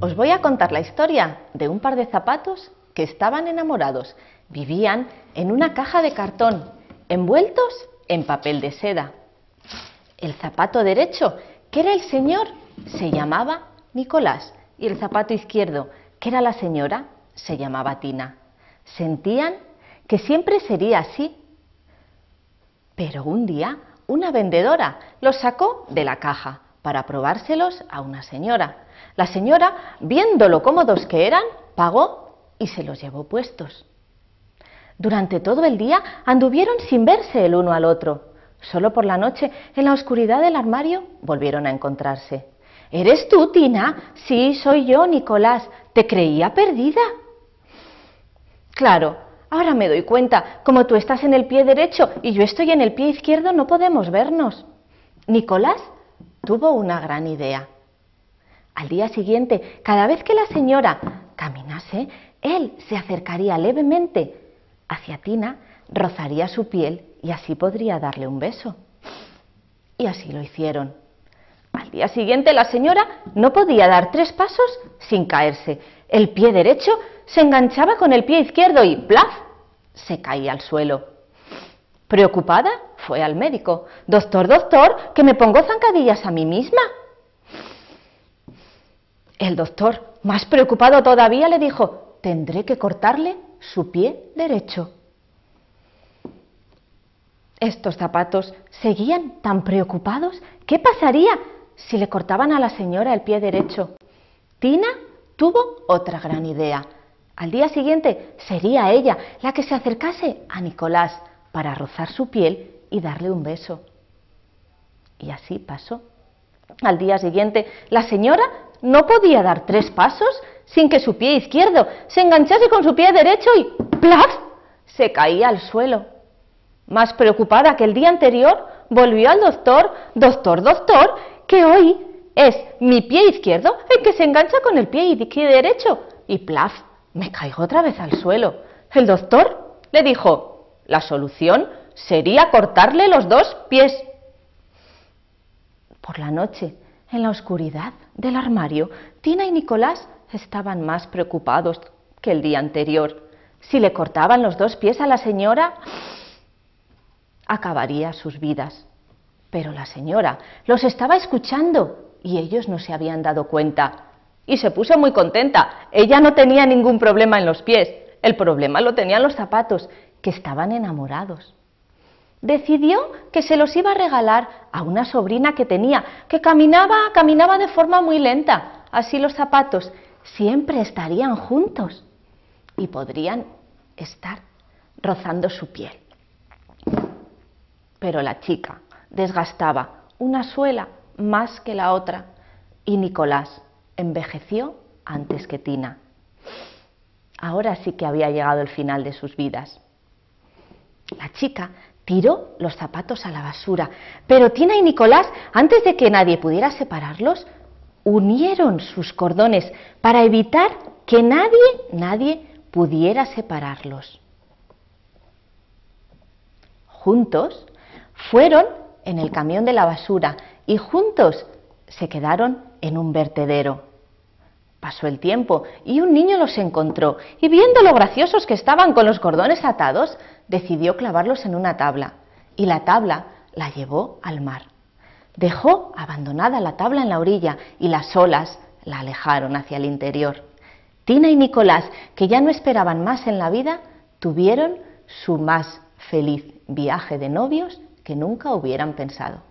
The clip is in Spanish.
os voy a contar la historia de un par de zapatos que estaban enamorados. Vivían en una caja de cartón, envueltos en papel de seda. El zapato derecho, que era el señor, se llamaba Nicolás y el zapato izquierdo, que era la señora, se llamaba Tina. Sentían que siempre sería así. Pero un día una vendedora los sacó de la caja para probárselos a una señora. La señora, viendo lo cómodos que eran, pagó y se los llevó puestos. Durante todo el día anduvieron sin verse el uno al otro. Solo por la noche, en la oscuridad del armario, volvieron a encontrarse. ¿Eres tú, Tina? Sí, soy yo, Nicolás. Te creía perdida. Claro, ahora me doy cuenta, como tú estás en el pie derecho y yo estoy en el pie izquierdo, no podemos vernos. Nicolás tuvo una gran idea. Al día siguiente, cada vez que la señora caminase, él se acercaría levemente hacia Tina, rozaría su piel y así podría darle un beso. Y así lo hicieron. Al día siguiente la señora no podía dar tres pasos sin caerse. El pie derecho se enganchaba con el pie izquierdo y ¡plaf! se caía al suelo. Preocupada, fue al médico. Doctor, doctor, que me pongo zancadillas a mí misma. El doctor, más preocupado todavía, le dijo, tendré que cortarle su pie derecho. Estos zapatos seguían tan preocupados. ¿Qué pasaría si le cortaban a la señora el pie derecho? Tina tuvo otra gran idea. Al día siguiente sería ella la que se acercase a Nicolás para rozar su piel y darle un beso. Y así pasó. Al día siguiente, la señora no podía dar tres pasos sin que su pie izquierdo se enganchase con su pie derecho y ¡plaf! se caía al suelo. Más preocupada que el día anterior, volvió al doctor, doctor, doctor, que hoy es mi pie izquierdo el que se engancha con el pie derecho. Y plaf, me caigo otra vez al suelo. El doctor le dijo, la solución sería cortarle los dos pies. Por la noche, en la oscuridad del armario, Tina y Nicolás estaban más preocupados que el día anterior. Si le cortaban los dos pies a la señora, acabaría sus vidas. Pero la señora los estaba escuchando y ellos no se habían dado cuenta. Y se puso muy contenta. Ella no tenía ningún problema en los pies. El problema lo tenían los zapatos, que estaban enamorados decidió que se los iba a regalar a una sobrina que tenía, que caminaba, caminaba de forma muy lenta. Así los zapatos siempre estarían juntos y podrían estar rozando su piel. Pero la chica desgastaba una suela más que la otra y Nicolás envejeció antes que Tina. Ahora sí que había llegado el final de sus vidas. La chica tiró los zapatos a la basura. Pero Tina y Nicolás, antes de que nadie pudiera separarlos, unieron sus cordones para evitar que nadie, nadie pudiera separarlos. Juntos fueron en el camión de la basura y juntos se quedaron en un vertedero. Pasó el tiempo y un niño los encontró y viendo lo graciosos que estaban con los cordones atados, decidió clavarlos en una tabla y la tabla la llevó al mar. Dejó abandonada la tabla en la orilla y las olas la alejaron hacia el interior. Tina y Nicolás, que ya no esperaban más en la vida, tuvieron su más feliz viaje de novios que nunca hubieran pensado.